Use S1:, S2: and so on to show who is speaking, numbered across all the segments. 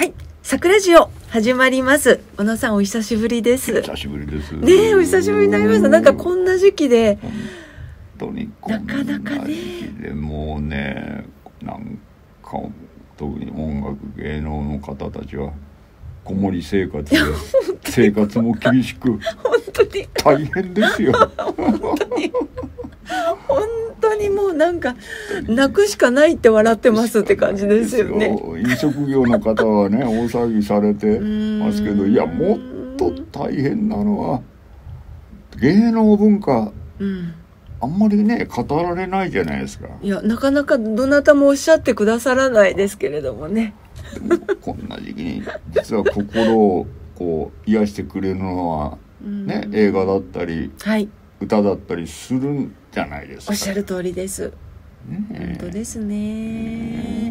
S1: はい、桜ジオ始まります。小野さんお久しぶりです。
S2: 久しぶりです。
S1: ねえ、お久しぶりになりました。なんかこんな時期で、
S2: 本当に
S1: なかなかね
S2: でもうね、なんか特に音楽芸能の方たちは子守生活で生活も厳しく
S1: 本当に、
S2: 大変ですよ。
S1: 本当にもうなんか、泣くしかないって笑ってますって感じですよね。
S2: 飲食業の方はね大騒ぎされてますけど、いやもっと大変なのは芸能文化
S1: うん。
S2: あんまりね語られないじゃないですか。
S1: いや、なかなかどなたもおっしゃってくださらないですけれどもね。
S2: こんな時期に実は心をこう癒してくれるのは
S1: うん
S2: ね映画だったり
S1: はい、
S2: 歌だったりするんじゃないですか。
S1: おっしゃる通りです。
S2: ね
S1: 本当ですね。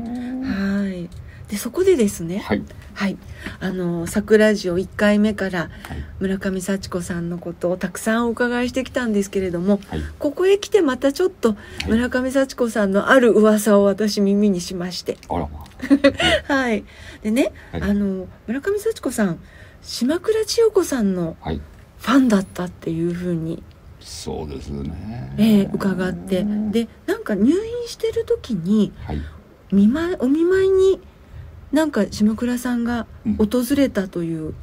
S1: はい。で、そこでですね、
S2: はい。
S1: はい、あの桜ジオ1回目から
S2: はい。
S1: 村上幸子さんのことをたくさんお伺いしてきたんですけれども
S2: はい。
S1: ここへ来てまたちょっと村上幸子さんのある噂を私耳にしまして。
S2: あらま
S1: はい。でね、
S2: はい。
S1: あの村上幸子さん島倉千代子さんの
S2: はい。
S1: ファンだったっていうふうに、
S2: そうですね。
S1: えー伺って。でなんか入院してる時に
S2: はい。
S1: 見舞いお見舞いになんか島倉さんが
S2: うん。
S1: 訪れたという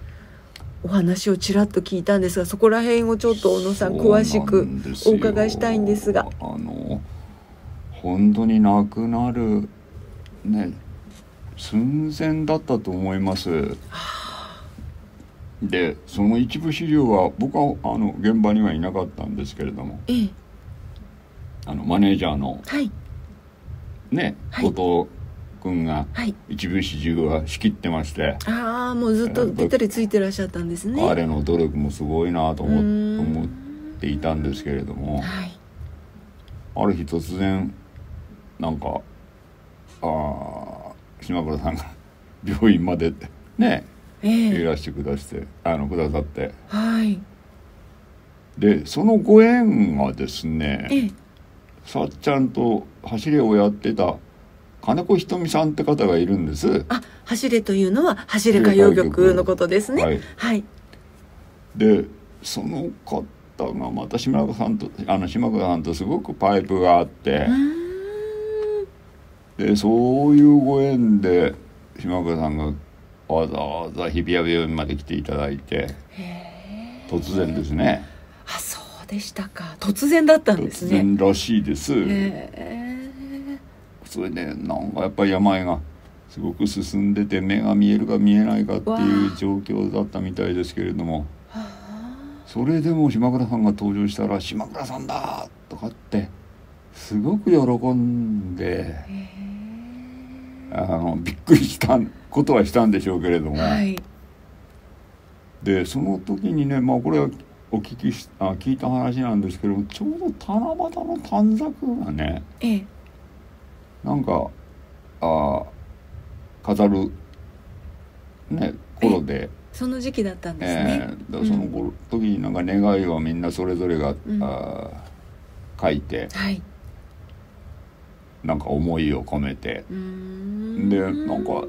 S1: お話をちらっと聞いたんですがそこら辺をちょっと小野さん詳しくお伺いしたいんですが。
S2: あの本当に亡くなるね寸前だったと思います。でその一部資料は僕はあの現場にはいなかったんですけれども。
S1: ええ。
S2: あのマネージャーの
S1: はい。
S2: ね、
S1: はい。
S2: 後藤君が
S1: はい。
S2: 一部始終は仕切ってまして、
S1: ああもうずっとべったりついてらっしゃったんですね。
S2: 彼の努力もすごいなと
S1: う
S2: 思思っていたんですけれども
S1: はい。
S2: ある日突然なんかあー島倉さんが病院までね
S1: ええ。
S2: いらしてくだしてあのくださって。
S1: はい。
S2: でそのご縁がですね
S1: ええ。
S2: さっちゃんと走りをやってた金子ひとみさんって方がいるんです。
S1: あ走れというのは走れ歌謡曲のことですね。
S2: はい。
S1: はい。
S2: でその方がまた島倉さんとあの島倉さんとすごくパイプがあってでそういうご縁で島倉さんがわざわざ日比谷病院まで来ていただいて突然ですね。
S1: あそうでしたか。突然だったんです
S2: 突
S1: ね
S2: 然らしいです、
S1: へえ
S2: それでなんかやっぱり病がすごく進んでて目が見えるか見えないかって
S1: わ
S2: いう
S1: あ
S2: 状況だったみたいですけれども
S1: はあ
S2: それでも島倉さんが登場したら「島倉さんだ!」とかってすごく喜んで
S1: へ
S2: あのびっくりしたことはしたんでしょうけれども、
S1: えはい。
S2: でその時にねまあこれはお聞きしあ聞いた話なんですけどもちょうど七夕の短冊がね
S1: ええ
S2: なんかあ飾るね頃で。
S1: その時期だったんです
S2: え
S1: ね、
S2: ーだからその頃時になんか願いはみんなそれぞれが、
S1: うん。
S2: あー書いて。
S1: はい。
S2: なんか思いを込めて。でなんか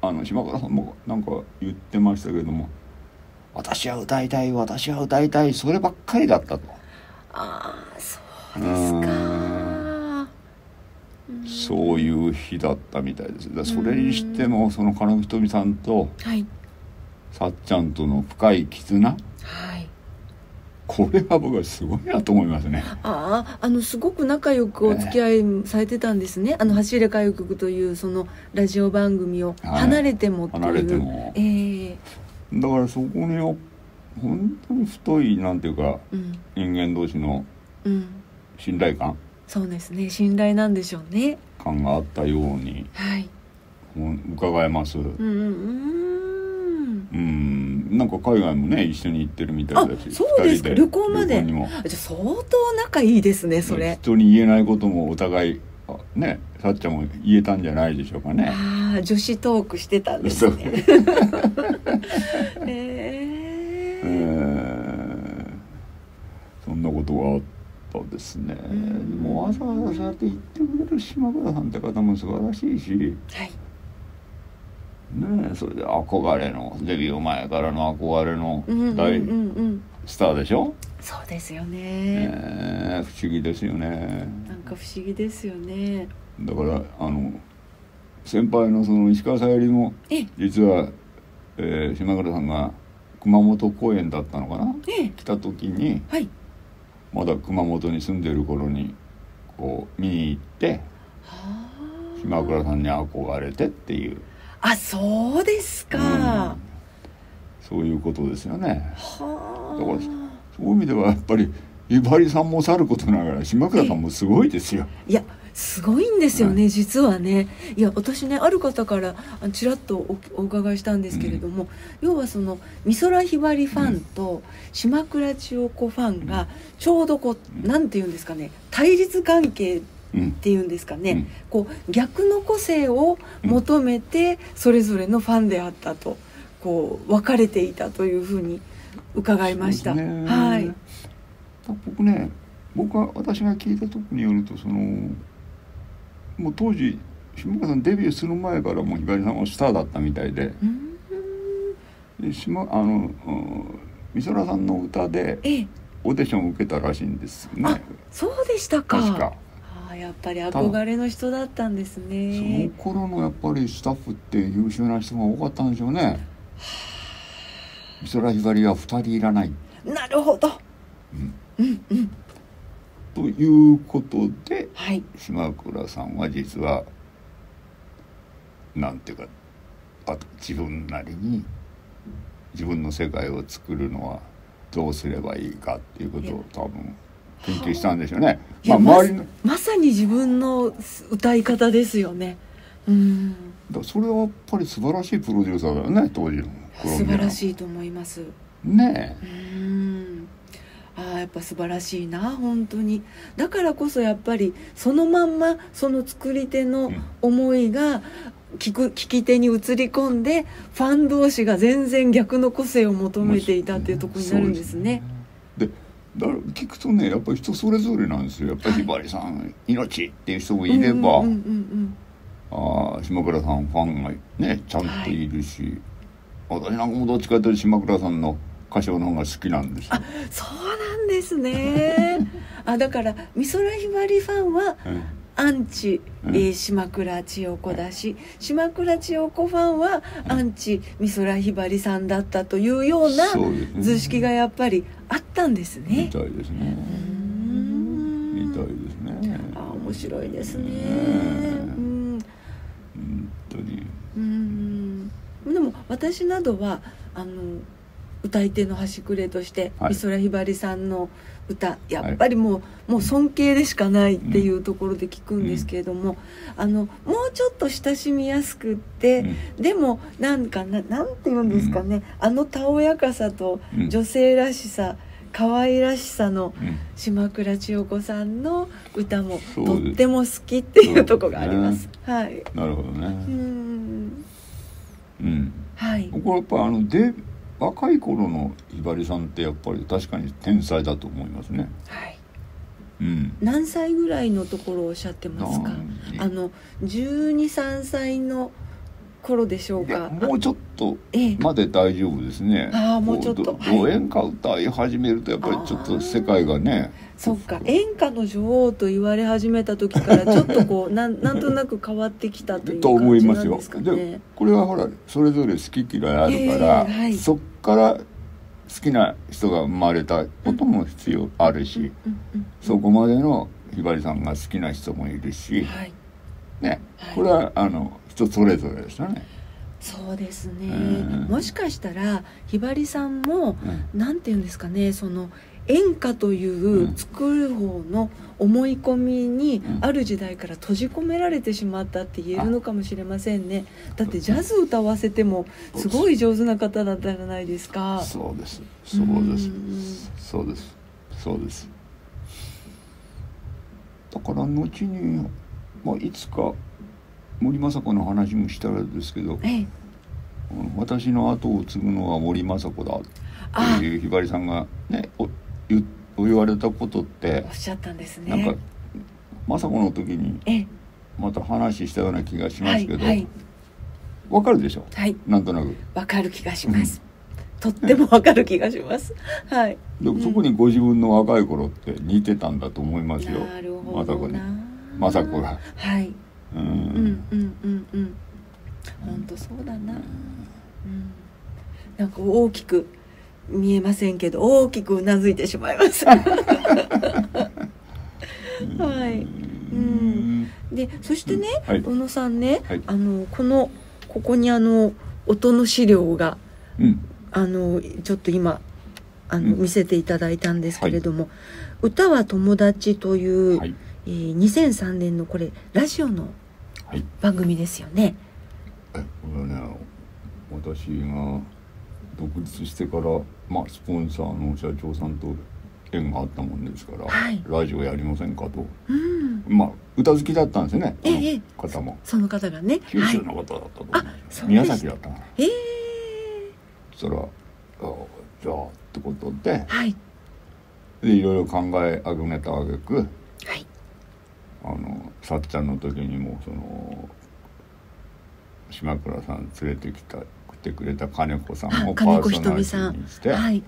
S2: あの島倉さんもなんか言ってましたけども「私は歌いたい私は歌いたいそればっかりだった」と。
S1: ああそうですか
S2: そういう日だったみたいです。それにしてもその金子ひとみさんと
S1: はい。
S2: さっちゃんとの深い絆？
S1: はい。
S2: これは僕はすごいなと思いますね。
S1: あああのすごく仲良くお付き合いされてたんですね「あの走れ歌謡曲」というそのラジオ番組を
S2: はい。
S1: 離れてもっていう、
S2: 離れても。
S1: ええ。
S2: だからそこには本当に太いなんていうか
S1: うん。
S2: 人間同士の
S1: うん。
S2: 信頼感？
S1: そうですね。信頼なんでしょうね。
S2: 感があったように。
S1: はい。
S2: 伺えます。
S1: うんうんうん。
S2: うん、なんか海外もね一緒に行ってるみたいだし
S1: あそうですか。旅行まで。
S2: 旅行にも。
S1: じゃあ相当仲いいですねそれ。
S2: 人に言えないこともお互いあねさっちゃんも言えたんじゃないでしょうかね。
S1: ああ女子トークしてたんですね。
S2: え
S1: え え
S2: ー。そんなことがあったですね。
S1: ん。
S2: もうわざわざそうやって言ってくれる島倉さんって方も素晴らしいし。
S1: はい。
S2: ねえそれで憧れのデビュー前からの憧れの
S1: うんうんうん
S2: 大
S1: うん。
S2: スターでしょ、
S1: そうですよね。
S2: ねえ不思議ですよね。
S1: なんか不思議ですよね。
S2: だからあの先輩のその石川さゆりも
S1: え
S2: 実は、えー島倉さんが熊本公演だったのかな？
S1: ええ。
S2: 来た時に
S1: はい
S2: まだ熊本に住んでる頃にこう見に行って
S1: はあ
S2: 島倉さんに憧れてっていう、
S1: あそうですか、
S2: うん。そういうことですよね。
S1: は
S2: だからそういう意味ではやっぱりひばりさんもさることながら島倉さんもすごいですよ。
S1: いやすごいんですよね、
S2: うん
S1: 実はねいや私ねある方からあちらっとおお伺いしたんですけれども、要はその美空ひばりファンと島倉千代子ファンがちょうどこう、
S2: うん
S1: なんて言うんですかね対立関係っ
S2: うん
S1: ていうんですかね、
S2: うん
S1: こう逆の個性を求めてそれぞれのファンであったとこう分かれていたというふうに伺いました。
S2: ね
S1: はい、
S2: 僕ね僕は私が聞いたとこによるとそのもう当時島倉さんデビューする前からもうひばりさんはスターだったみたいで。
S1: うん。
S2: で島あの、うん美空さんの歌で
S1: ええ。
S2: オーディションを受けたらしいんですね。
S1: あそうでしたか。
S2: 確か。
S1: ああやっぱり憧れの人だったんです
S2: その
S1: ね。
S2: 頃のやっぱりスタッフって優秀な人が多かったんでしょうね。美空ひばりは2人いらない。
S1: なるほど。
S2: うん
S1: うんうん。
S2: ということで
S1: はい。
S2: 島倉さんは実はなんていうかあと自分なりに自分の世界を作るのはどうすればいいかっていうことを多分研究したんでしょうね。まあ周りの
S1: まさに自分の歌い方ですよね。うん。
S2: だそれはやっぱり素晴らしいプロデューサーだよね当時の
S1: 素晴ら
S2: い
S1: しいと思います。
S2: ね
S1: うん。ああやっぱ素晴らしいな本当に。だからこそやっぱりそのまんまその作り手の思いが聞く聞き手に映り込んでファン同士が全然逆の個性を求
S2: え
S1: めていたっていうところになるん
S2: ですね。でだから聞くとねやっぱり人それぞれなんですよ。やっぱりひばりさん命っていう人もいれば、
S1: うんうんうん
S2: あー島倉さんファンがねちゃんといるし、私なんかもどっちかというと島倉さんの歌唱の方が好きなんですよ。
S1: あ、そうなんですね。あだから美空ひばりファンは
S2: うん。
S1: アンチ、
S2: うん
S1: えー島倉千代子だし島倉千代子ファンはアンチ美空ひばりさんだったというような図式がやっぱぱりあったんです
S2: み
S1: ね。
S2: たいですね。
S1: うん。
S2: みたいですね。
S1: あ面白いですね。
S2: ね
S1: うん。
S2: 本当に。
S1: うん。でも私などはあの歌い手の端くれとして、
S2: はい。
S1: 美空ひばりさんの歌やっぱりもう,、もう尊敬でしかないっていうところで聞くんですけれども、あのもうちょっと親しみやすくって、でもなんかななんて言うんですかね、あのたおやかさと
S2: うん。
S1: 女性らしさ可愛らしさの
S2: うん。
S1: 島倉千代子さんの歌もとっても好きっていうところがあります。はい。
S2: なるほどね。
S1: うん。
S2: うん。
S1: はい。
S2: これやっぱあので若い頃のひばりさんってやっぱり確かに天才だと思いますね
S1: はい。
S2: うん
S1: 何歳ぐらいのところをおっしゃってますか？
S2: 何？
S1: あの十二三歳の頃でしょうか？
S2: もうちょっと
S1: ええ。
S2: まで大丈夫ですね
S1: あーもうちょっと
S2: こ
S1: はい
S2: ど演歌歌い始めるとやっぱりちょっと世界がね
S1: そっか演歌の女王と言われ始めた時からちょっとこう なんなんとなく変わってきたという
S2: と思
S1: 感じ
S2: いますよ
S1: なんですか
S2: で
S1: ね。
S2: これはほらそれぞれ好き嫌いあるから、
S1: ええはい
S2: そっから好きな人が生まれたことも必要あるし、そこまでのひばりさんが好きな人もいるし、
S1: はい。
S2: ね
S1: はい
S2: これはあの人それぞれですよね。
S1: そうですね。
S2: うん
S1: もしかしたらひばりさんも
S2: うん
S1: なんて言うんですかねその演歌という
S2: うん。
S1: 作る方の思い込みに
S2: うん。
S1: ある時代から閉じ込められてしまったって言えるのかもしれませんね。だってジャズ歌わせてもすごい上手な方だったじゃないですか。
S2: そうです。そうです。
S1: ん
S2: そうです。そうです。だから後に、まあ、いつか森昌子の話もしたらですけど
S1: ええ。
S2: 私の後を継ぐのは森昌子だ
S1: あ
S2: っていうひばりさんがねお言お言われたことって
S1: おっしゃったんです
S2: なんか
S1: ね
S2: 雅子の時に
S1: ええ。
S2: また話したような気がしま
S1: は
S2: すけど、
S1: いはい。
S2: わかるでしょ？
S1: はい。
S2: なんとなく。
S1: わかる気がします、とってもわかる気がします。はい。
S2: でもそこにご自分の若い頃って似てたんだと思いますよ。
S1: なるほど
S2: 雅子に。
S1: な
S2: 雅子が。
S1: はい、
S2: う
S1: うんん、うんうんうん。本当そうだな、うん、なんか大きく見えませんけど大きくうなずいてしまいます。はい。うん。でそしてね、
S2: はい。
S1: 小野さんね、
S2: はい。
S1: あのこのここにあの音の資料が
S2: うん。
S1: あのちょっと今あの、
S2: うん。
S1: 見せていただいたんですけれども「歌は友達」という、
S2: はい。
S1: えー2003年のこれラジオの
S2: はい。
S1: 番組ですよね。
S2: えこれはね私が独立してから、まあ、スポンサーの社長さんと縁があったもんですから、
S1: はい。
S2: ラジオやりませんかと。
S1: うん、
S2: まあ歌好きだったんですよね
S1: ええ。
S2: この方も。
S1: その方がね。
S2: 九
S1: はい
S2: 州の方だったと思うんで。すよ、
S1: そうで
S2: 宮崎だったから
S1: ええ。
S2: そしたらあじゃあってことで
S1: はい。
S2: でいろいろ考えあぐねたあげく
S1: はい。
S2: あのさっちゃんの時にもその島倉さん連れてきた来てくれた金子さんをパーソナリティにして、
S1: はい。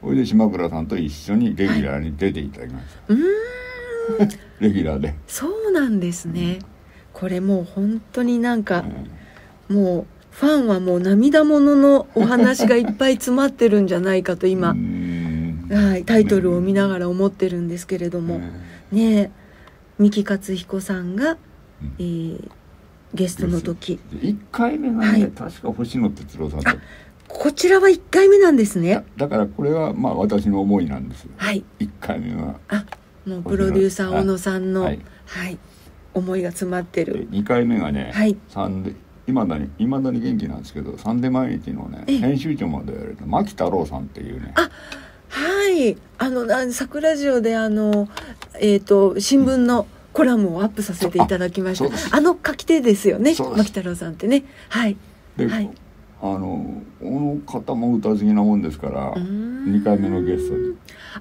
S2: それで島倉さんと一緒にレギュラーに出ていただきました、
S1: うーん。
S2: レギュラーで、
S1: そうなんですね。これもう本当になんか
S2: うん。
S1: もうファンはもう涙もののお話がいっぱい詰まってるんじゃないかと今
S2: う、ん。
S1: はい、タイトルを見ながら思ってるんですけれども、ねえ。三木克彦さんが、
S2: うん。
S1: えーゲストの時。
S2: で1回目がね、
S1: はい。
S2: 確か星野哲郎さんだっ
S1: こちらは1回目なんです
S2: た
S1: ね
S2: だからこれはまあ私の思いなんです
S1: はい。
S2: 1回目は。
S1: あもうプロデューサー小野さんの
S2: は
S1: はい。い、思いが詰まって
S2: で
S1: る
S2: 2回目がね、
S1: はい。
S2: サンデいまだにいまだに元気なんですけど「サンデー毎日」のね
S1: ええ。
S2: 編集長までやられた牧太郎さんっていうね。
S1: あはい。あのな桜ジオであのえっ、と新聞のコラムをアップさせていただきました。
S2: あ
S1: の書き手ですよね牧太郎さんってね。はい。
S2: で、
S1: はい。
S2: あのこの方も歌好きなもんですから
S1: うーん。
S2: 2回目のゲストに。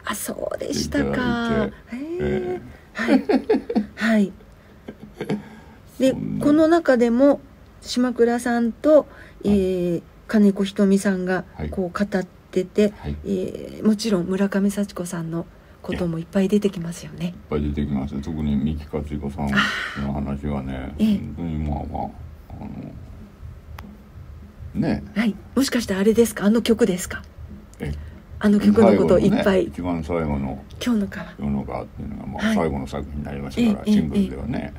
S1: あそうでしたか。
S2: え
S1: え。はい。はい。でこの中でも島倉さんと、えー金子ひとみさんが
S2: はい。
S1: こう語ってて、
S2: はい。
S1: えーもちろん村上幸子さんのこともいっぱい出てきますよね。
S2: ぱい出てきます特に三木克彦さんの話はね
S1: ええ。
S2: 本当にまあまああのね。
S1: はい、もしかしてあれですか？あの曲ですか？
S2: え？
S1: あの曲のことをいっぱい、
S2: ね一番最後の
S1: 今日の川
S2: 世の中っていうのが、まあ
S1: はい。
S2: 最後の作品になりましたから、
S1: ええ
S2: シングルではね、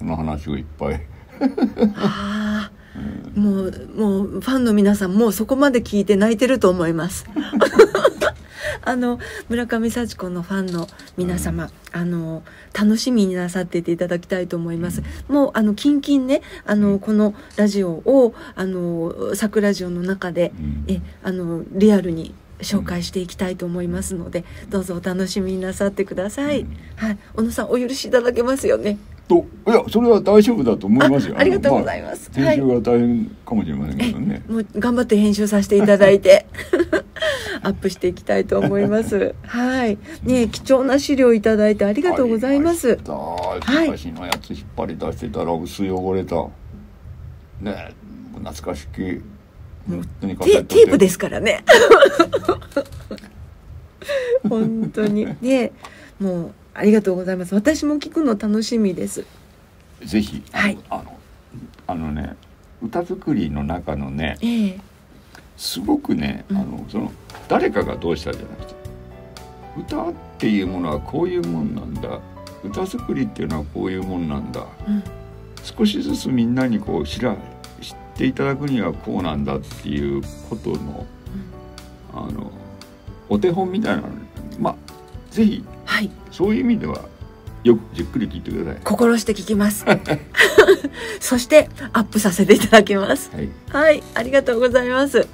S2: この話をいっぱい、
S1: ああもうもうファンの皆さんもうそこまで聞いて泣いてると思います あの村上幸子のファンの皆様、あの楽しみになさってていただきたいと思います、もうあのキンキンねあのこのラジオをあの桜ジオの中で
S2: うん。
S1: えあのリアルに紹介していきたいと思いますので、どうぞお楽しみになさってください、
S2: うん。
S1: はい。小野さんお許しいただけますよね
S2: といやそれは大丈夫だと思いますよ。
S1: あありがとうございます。
S2: あの編集が大変かもしれませんけどね、
S1: もう頑張って編集させていただいて アップしていきたいと思います。はい。ね貴重な資料いただいてありがとうございます。
S2: 昔のやつ引っ張り出してたら薄汚れた。ね懐かしき。本当に
S1: テテープですからね。本当に。ねもうありがとうございます。私も聞くの楽しみです。
S2: ぜひあの,、
S1: はい。
S2: あのあのね歌作りの中のね
S1: ええ。
S2: すごくね、
S1: うん。
S2: あのその誰かがどうしたじゃなくて歌っていうものはこういうもんなんだ。歌作りっていうのはこういうもんなんだ。
S1: うん。
S2: 少しずつみんなにこう知ら知っていただくにはこうなんだっていうことのあのお手本みたいなの。まあぜひ
S1: はい。
S2: そういう意味ではよくじっくり聞いてくださ
S1: 心して聞きます。そしてアップさせていただきます。
S2: い。はい。
S1: はい。ありがとうございます。
S2: はい